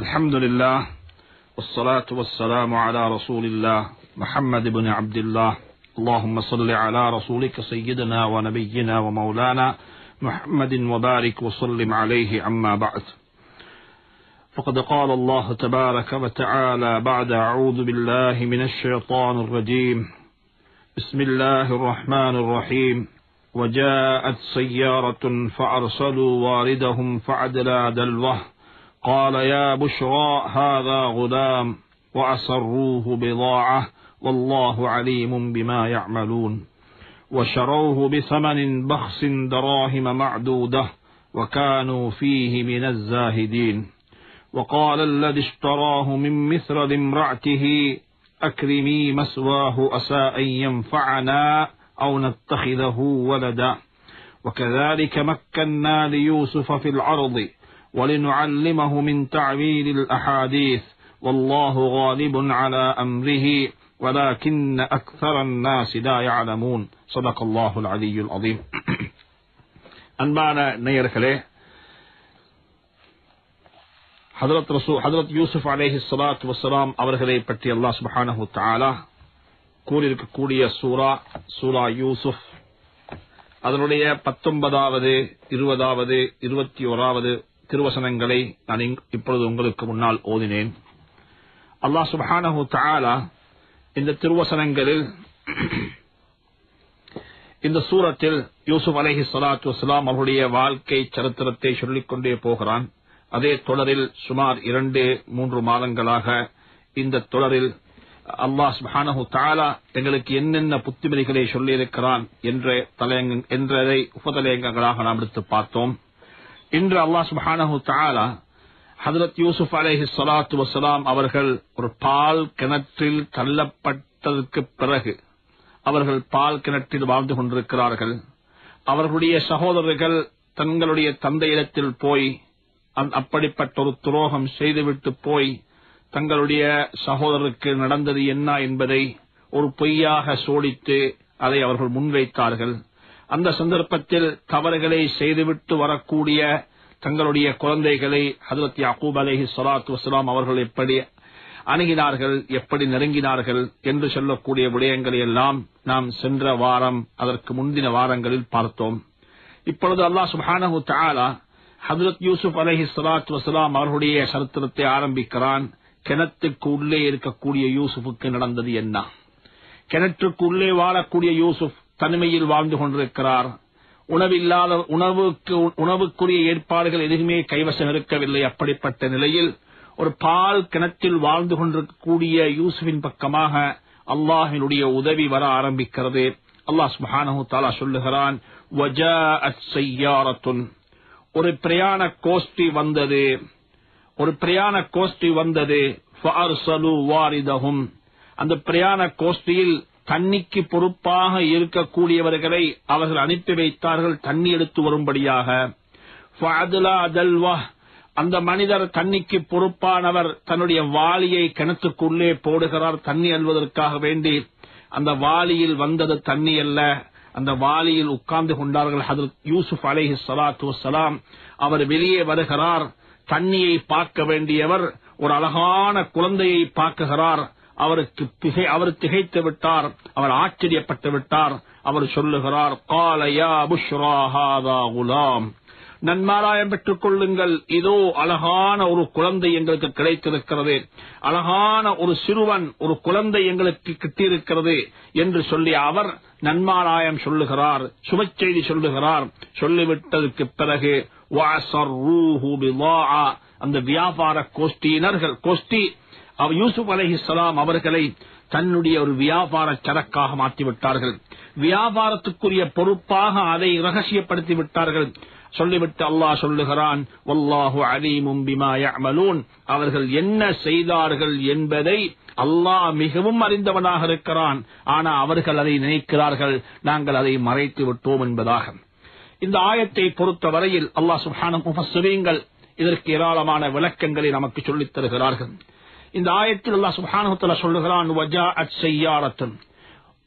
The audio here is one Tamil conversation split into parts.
الحمد لله والصلاة والسلام على رسول الله محمد بن عبد الله. اللهم صل على رسولك سيدنا ونبينا ومولانا محمد وبارك وسلم عليه عما بعد. فقد قال الله تبارك وتعالى بعد أعوذ بالله من الشيطان الرجيم. بسم الله الرحمن الرحيم. وجاءت سيارة فأرسلوا واردهم فعدلا دلوه. قال يا بشرى هذا غلام وأسروه بضاعة والله عليم بما يعملون وشروه بثمن بخس دراهم معدودة وكانوا فيه من الزاهدين وقال الذي اشتراه من مثل لامرأته أكرمي مسواه أساء أن ينفعنا أو نتخذه ولدا وكذلك مكنا ليوسف في العرض ولنعلمه من تعويل الأحاديث والله غالب على أمره ولكن أكثر الناس لا يعلمون صدق الله العلي العظيم அன்பான நேயர்களே ஹதரத் ரசூ ஹதரத் யூசுப் அலேஹி சலாத் வசலாம் அவர்களை பற்றி அல்லாஹ் சுபஹானஹு தஆலா கூறியிருக்கக்கூடிய சூரா சூரா யூசுப் அதனுடைய பத்தொன்பதாவது இருபதாவது இருபத்தி ஓராவது திருவசனங்களை நான் இப்பொழுது உங்களுக்கு முன்னால் ஓதினேன். அல்லாஹ் சுபஹானஹு தாலா இந்த திருவசனங்களில் இந்த சூரத்தில் யூசுப் அலஹி சலாத்து வசலாம் அவருடைய வாழ்க்கை சரித்திரத்தை சொல்லிக் கொண்டே போகிறான். அதே தொடரில் சுமார் இரண்டு மூன்று மாதங்களாக இந்த தொடரில் அல்லாஹ் சுபானஹு தாலா எங்களுக்கு என்னென்ன புத்திமதிகளை சொல்லியிருக்கிறான் என்ற தலையங்க என்றதை உபதலையங்கங்களாக நாம் எடுத்து பார்த்தோம். இன்று அல்லா சுபானஹு தாலா ஹதரத் யூசுப் அலேஹி சலாத்து வசலாம் அவர்கள் ஒரு பால் கிணற்றில் தள்ளப்பட்டதற்கு பிறகு அவர்கள் பால் கிணற்றில் வாழ்ந்து கொண்டிருக்கிறார்கள். அவர்களுடைய சகோதரர்கள் தங்களுடைய தந்தையிடத்தில் போய் அப்படிப்பட்ட ஒரு துரோகம் செய்துவிட்டு போய் தங்களுடைய சகோதரருக்கு நடந்தது என்ன என்பதை ஒரு பொய்யாக சோடித்து அதை அவர்கள் முன்வைத்தார்கள். அந்த சந்தர்ப்பத்தில் தவறுகளை செய்துவிட்டு வரக்கூடிய தங்களுடைய குழந்தைகளை ஹதரத் யாக்கூப் அலஹி சலாத் வசலாம் அவர்கள் எப்படி அணுகினார்கள் எப்படி நெருங்கினார்கள் என்று சொல்லக்கூடிய விடயங்களை எல்லாம் நாம் சென்ற வாரம் அதற்கு முந்தின வாரங்களில் பார்த்தோம். இப்பொழுது அல்லாஹ் சுபானு தாலா ஹதரத் யூசுப் அலஹி சலாத் வசலாம் அவர்களுடைய சரித்திரத்தை ஆரம்பிக்கிறான். கிணத்துக்கு உள்ளே இருக்கக்கூடிய யூசுஃபுக்கு நடந்தது என்ன? கிணற்றுக்கு உள்ளே வாழக்கூடிய யூசுப் தனிமையில் வாழ்ந்து கொண்டிருக்கிறார். உணவில்லாத உணவுக்கு உணவுக்குரிய ஏற்பாடுகள் எதுவுமே கைவசம் இருக்கவில்லை. அப்படிப்பட்ட நிலையில் ஒரு பால் கிணற்றில் வாழ்ந்து கொண்டிருக்கக்கூடிய யூசுஃபின் பக்கமாக அல்லாஹினுடைய உதவி வர ஆரம்பிக்கிறது. அல்லாஹ் சுபானு தாலா சொல்லுகிறான் ஒரு பிரயாண கோஷ்டி வந்தது. ஒரு பிரயாண கோஷ்டி வந்தது. அந்த பிரயாண கோஷ்டியில் தண்ணிக்கு பொறுப்பாக இருக்கக்கூடியவர்களை அவர்கள் அனுப்பி வைத்தார்கள் தண்ணி எடுத்து வரும்படியாக. அந்த மனிதர் தண்ணிக்கு பொறுப்பானவர் தன்னுடைய வாளியை கிணத்துக்குள்ளே போடுகிறார் தண்ணி அல்வதற்காக வேண்டி. அந்த வாளியில் வந்தது தண்ணி அல்ல அந்த வாளியில் உட்கார்ந்து கொண்டார்கள் ஹதரத் யூசுப் அலேஹி சலாத்து வலாம் அவர் வெளியே வருகிறார் தண்ணியை பார்க்க வேண்டியவர் ஒரு அழகான குழந்தையை பார்க்குகிறார். அவருக்கு திகை அவர் திகைத்து விட்டார் அவர் ஆச்சரியப்பட்டு விட்டார். அவர் சொல்லுகிறார் காலயா புஷ்ராஹாதா குலாம். நன்மாராயம் பெற்றுக் கொள்ளுங்கள். இதோ அழகான ஒரு குழந்தை எங்களுக்கு கிடைத்திருக்கிறது. அழகான ஒரு சிறுவன் ஒரு குழந்தை எங்களுக்கு கிட்டியிருக்கிறது என்று சொல்லி அவர் நன்மாராயம் சொல்லுகிறார் சுப செய்தி சொல்லுகிறார். சொல்லிவிட்டதற்கு பிறகு அந்த வியாபார கோஷ்டியினர்கள் கோஷ்டி யூசுப் அலஹிஸ்லாம் அவர்களை தன்னுடைய ஒரு வியாபார சரக்காக மாற்றிவிட்டார்கள். வியாபாரத்துக்குரிய பொறுப்பாக அதை ரகசியப்படுத்தி விட்டார்கள். சொல்லிவிட்டு அல்லாஹ் சொல்லுகிறான் அவர்கள் என்ன செய்தார்கள் என்பதை அல்லாஹ் மிகவும் அறிந்தவனாக இருக்கிறான். ஆனா அவர்கள் அதை நினைக்கிறார்கள் நாங்கள் அதை மறைத்து விட்டோம் என்பதாக. இந்த ஆயத்தை பொறுத்தவரையில் அல்லாஹ் அல்லாஹ் சுஹானுங்கள் இதற்கு ஏராளமான விளக்கங்களை நமக்கு சொல்லித் தருகிறார்கள். இந்த ஆயத்தில் அல்லா சுபானுத்தல சொல்லுகிறான்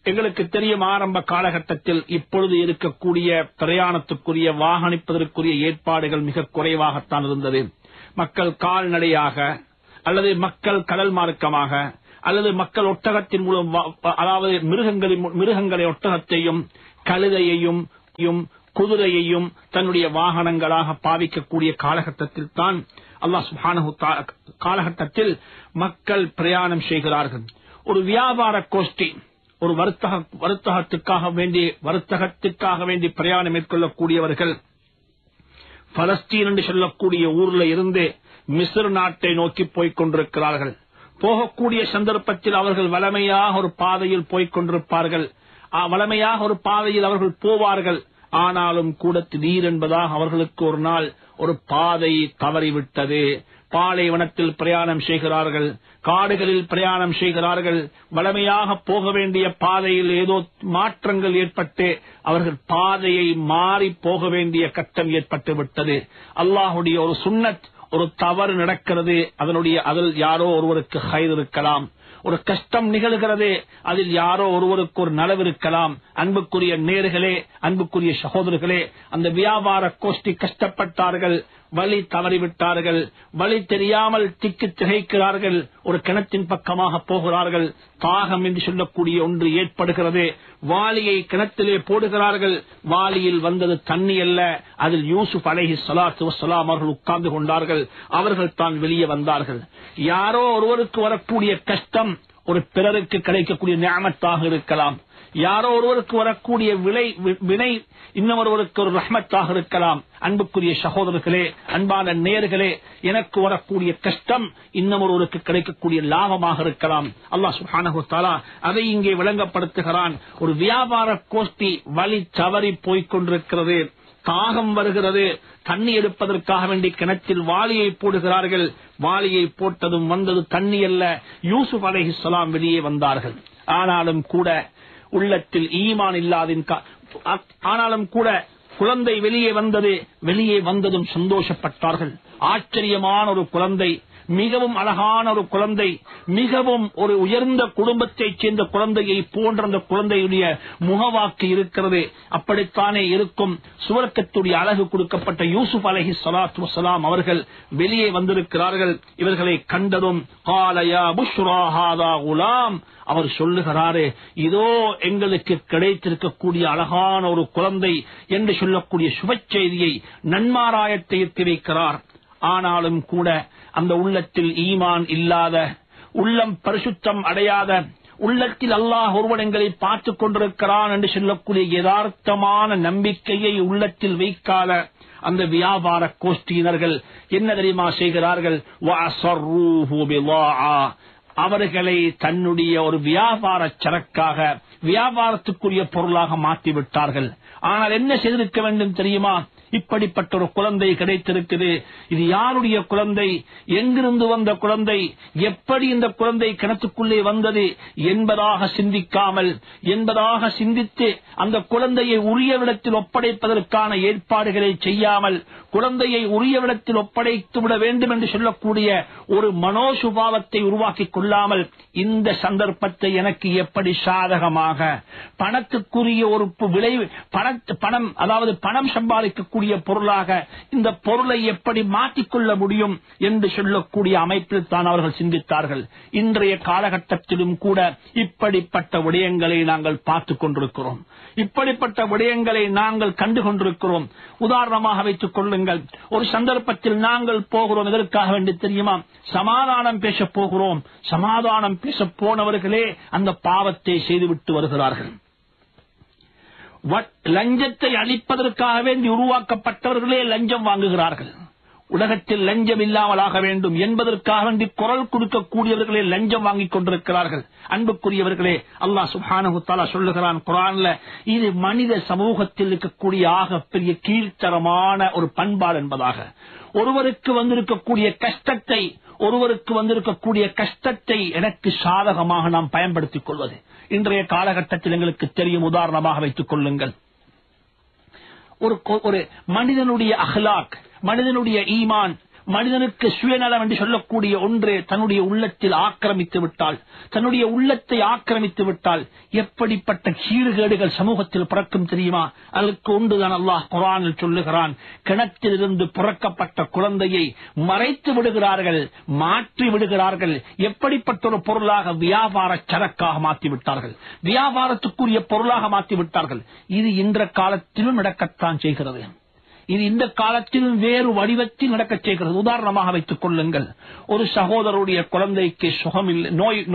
எங்களுக்கு தெரியும் ஆரம்ப காலகட்டத்தில் இப்பொழுது இருக்கக்கூடிய பிரயாணத்துக்குரிய வாகனிப்பதற்குரிய ஏற்பாடுகள் மிக குறைவாகத்தான் இருந்தது. மக்கள் கால்நடையாக அல்லது மக்கள் கடல் மார்க்கமாக அல்லது மக்கள் ஒட்டகத்தின் மூலம் வ- அதாவது மிருகங்களின் மிருகங்களை ஒட்டகத்தையும் கழுதையையும் யும், குதிரையையும் தன்னுடைய வாகனங்களாக பாவிக்கக்கூடிய காலகட்டத்தில் தான் அல்லாஹ் சுப்ஹானஹு காலகட்டத்தில் மக்கள் பிரயாணம் செய்கிறார்கள். ஒரு வியாபார கோஷ்டி ஒரு வர்த்தக வர்த்தகத்துக்காக வேண்டி வர்த்தகத்துக்காக வேண்டி பிரயாணம் மேற்கொள்ளக்கூடியவர்கள் பலஸ்தீன் என்று சொல்லக்கூடிய ஊர்ல இருந்து மிஸ்ர் நாட்டை நோக்கி போய்க் கொண்டிருக்கிறார்கள். போகக்கூடிய சந்தர்ப்பத்தில் அவர்கள் வளமையாக ஒரு பாதையில் போய்க் கொண்டிருப்பார்கள். வளமையாக ஒரு பாதையில் அவர்கள் போவார்கள். ஆனாலும் கூட திடீர் என்பதாக அவர்களுக்கு ஒரு நாள் ஒரு பாதை தவறிவிட்டது. பாலைவனத்தில் பிரயாணம் செய்கிறார்கள். காடுகளில் பிரயாணம் செய்கிறார்கள். வளமையாக போக வேண்டிய பாதையில் ஏதோ மாற்றங்கள் ஏற்பட்டு அவர்கள் பாதையை மாறி போக வேண்டிய கட்டம் ஏற்பட்டு விட்டது. அல்லாஹுடைய ஒரு சுண்ணத் ஒரு தவறு நடக்கிறது. அதனுடைய அதில் யாரோ ஒருவருக்கு ஹைதிருக்கலாம் இருக்கலாம். ஒரு கஷ்டம் நிகழ்கிறது. அதில் யாரோ ஒருவருக்கு ஒரு நலவு இருக்கலாம். அன்புக்குரிய நேர்களே அன்புக்குரிய சகோதரர்களே அந்த வியாபார கோஷ்டி கஷ்டப்பட்டார்கள். வழி தவறிவிட்டார்கள். வழி தெரியாமல் திக்கு திகைக்கிறார்கள். ஒரு கிணத்தின் பக்கமாக போகிறார்கள். தாகம் என்று சொல்லக்கூடிய ஒன்று ஏற்படுகிறது. வாளியை கிணத்திலே போடுகிறார்கள். வாலியில் வந்தது தண்ணி அல்ல. அதில் யூசுப் அலஹி சலாத்து வசலாம் அவர்கள் உட்கார்ந்து கொண்டார்கள். அவர்கள் தான் வெளியே வந்தார்கள். யாரோ ஒருவருக்கு வரக்கூடிய கஷ்டம் ஒரு பிறருக்கு கிடைக்கக்கூடிய ஞாமத்தாக இருக்கலாம். யாரோ ஒருவருக்கு வரக்கூடிய விலை வி- வினை இன்னொருவருக்கு ஒரு ரஹ்மத்தாக இருக்கலாம். அன்புக்குரிய சகோதரர்களே அன்பான நேர்களே எனக்கு வரக்கூடிய கஷ்டம் இன்னொருவருக்கு கிடைக்கக்கூடிய லாபமாக இருக்கலாம். அல்லாஹ் சுப்ஹானஹு தஆலா அதை இங்கே விளங்கப்படுத்துகிறான். ஒரு வியாபார கோஷ்டி வழி தவறி போய்க் கொண்டிருக்கிறது. தாகம் வருகிறது. தண்ணி எடுப்பதற்காக வேண்டி கிணற்றில் வாளியை போடுகிறார்கள். வாளியை போட்டதும் வந்தது தண்ணி அல்ல. யூசுப் அலைஹிஸ்ஸலாம் வெளியே வந்தார்கள். ஆனாலும் கூட உள்ளத்தில் ஈமான் இல்லாதின் ஆனாலும் கூட குழந்தை வெளியே வந்தது வெளியே வந்ததும் சந்தோஷப்பட்டார்கள். ஆச்சரியமான ஒரு குழந்தை மிகவும் அழகான ஒரு குழந்தை மிகவும் ஒரு உயர்ந்த குடும்பத்தைச் சேர்ந்த குழந்தையை போன்ற அந்த குழந்தையுடைய முகவாக்கு இருக்கிறது. அப்படித்தானே இருக்கும். சுவர்க்கத்துடைய அழகு கொடுக்கப்பட்ட யூசுப் அலஹி சலாத்து வசலாம் அவர்கள் வெளியே வந்திருக்கிறார்கள். இவர்களை கண்டதும் காலயா புஷ்ராஹாதா குலாம். அவர் சொல்லுகிறாரே இதோ எங்களுக்கு கிடைத்திருக்கக்கூடிய அழகான ஒரு குழந்தை என்று சொல்லக்கூடிய சுப செய்தியை நன்மாராயத்தை எத்தி வைக்கிறார். ஆனாலும் கூட அந்த உள்ளத்தில் ஈமான் இல்லாத உள்ளம் பரிசுத்தம் அடையாத உள்ளத்தில் அல்லாஹ் ஒருவன் எங்களை பார்த்துக் கொண்டிருக்கிறான் என்று சொல்லக்கூடிய யதார்த்தமான நம்பிக்கையை உள்ளத்தில் வைக்காத அந்த வியாபார கோஷ்டியினர்கள் என்ன தெரியுமா செய்கிறார்கள்? அவர்களை தன்னுடைய ஒரு வியாபார சரக்காக வியாபாரத்துக்குரிய பொருளாக மாற்றிவிட்டார்கள். ஆனால் என்ன செய்திருக்க வேண்டும் தெரியுமா? இப்படிப்பட்ட ஒரு குழந்தை கிடைத்திருக்குது. இது யாருடைய குழந்தை? எங்கிருந்து வந்த குழந்தை? எப்படி இந்த குழந்தை கிணத்துக்குள்ளே வந்தது என்பதாக சிந்திக்காமல் என்பதாக சிந்தித்து அந்த குழந்தையை உரியவிடத்தில் ஒப்படைப்பதற்கான ஏற்பாடுகளை செய்யாமல் குழந்தையை உரிய விடத்தில் ஒப்படைத்து விட வேண்டும் என்று சொல்லக்கூடிய ஒரு மனோசுபாவத்தை உருவாக்கி கொள்ளாமல் இந்த சந்தர்ப்பத்தை எனக்கு எப்படி சாதகமாக? பணத்துக்குரிய ஒரு விளைவு விளை பணத்து- பணம் அதாவது பணம் சம்பாதிக்கக்கூடிய பொருளாக இந்த பொருளை எப்படி மாற்றிக்கொள்ள முடியும் என்று சொல்லக்கூடிய அமைப்பில் தான் அவர்கள் சிந்தித்தார்கள். இன்றைய காலகட்டத்திலும் கூட இப்படிப்பட்ட விடயங்களை நாங்கள் பார்த்துக் கொண்டிருக்கிறோம். இப்படிப்பட்ட விடயங்களை நாங்கள் கண்டு கொண்டிருக்கிறோம். உதாரணமாக வைத்துக் கொள்ளுங்கள். ஒரு சந்தர்ப்பத்தில் நாங்கள் போகிறோம். எதற்காக வேண்டி தெரியுமா? சமாதானம் பேச போகிறோம். சமாதானம் பேச போனவர்களே அந்த பாவத்தை செய்துவிட்டு வருகிறார்கள். லஞ்சத்தை அளிப்பதற்காக வேண்டி உருவாக்கப்பட்டவர்களே லஞ்சம் வாங்குகிறார்கள். உலகத்தில் லஞ்சம் இல்லாமலாக வேண்டும் என்பதற்காக வேண்டி குரல் கொடுக்கக்கூடியவர்களே லஞ்சம் வாங்கிக் கொண்டிருக்கிறார்கள். அன்புக்குரியவர்களே அல்லாஹ் சுப்ஹானஹு சொல்லுகிறான் குரான்ல இது மனித சமூகத்தில் இருக்கக்கூடிய ஆகப்பெரிய கீழ்த்தரமான ஒரு பண்பாடு என்பதாக. ஒருவருக்கு வந்திருக்கக்கூடிய கஷ்டத்தை ஒருவருக்கு வந்திருக்கக்கூடிய கஷ்டத்தை எனக்கு சாதகமாக நாம் பயன்படுத்திக் கொள்வது. இன்றைய காலகட்டத்தில் எங்களுக்கு தெரியும் உதாரணமாக வைத்துக் கொள்ளுங்கள். ஒரு ஒரு மனிதனுடைய அஹ்லாக் மனிதனுடைய ஈமான் மனிதனுக்கு சுயநலம் என்று சொல்லக்கூடிய ஒன்று தன்னுடைய உள்ளத்தில் ஆக்கிரமித்து விட்டால் தன்னுடைய உள்ளத்தை ஆக்கிரமித்து விட்டால் எப்படிப்பட்ட கீழ்கேடுகள் சமூகத்தில் பிறக்கும் தெரியுமா? அதற்கு ஒன்றுதான் அல்லாஹ் குரானில் சொல்லுகிறான். கிணற்றிலிருந்து புறக்கப்பட்ட குழந்தையை மறைத்து விடுகிறார்கள் மாற்றி விடுகிறார்கள். எப்படிப்பட்ட ஒரு பொருளாக வியாபார சரக்காக மாற்றிவிட்டார்கள் வியாபாரத்துக்குரிய பொருளாக மாற்றிவிட்டார்கள் இது இன்ற காலத்திலும் நடக்கத்தான் செய்கிறது. இது இந்த காலத்திலும் வேறு வடிவத்தில் நடக்கச் செய்கிறது. உதாரணமாக வைத்துக் கொள்ளுங்கள். ஒரு சகோதரருடைய குழந்தைக்கு சுகம் இல்லை நோய்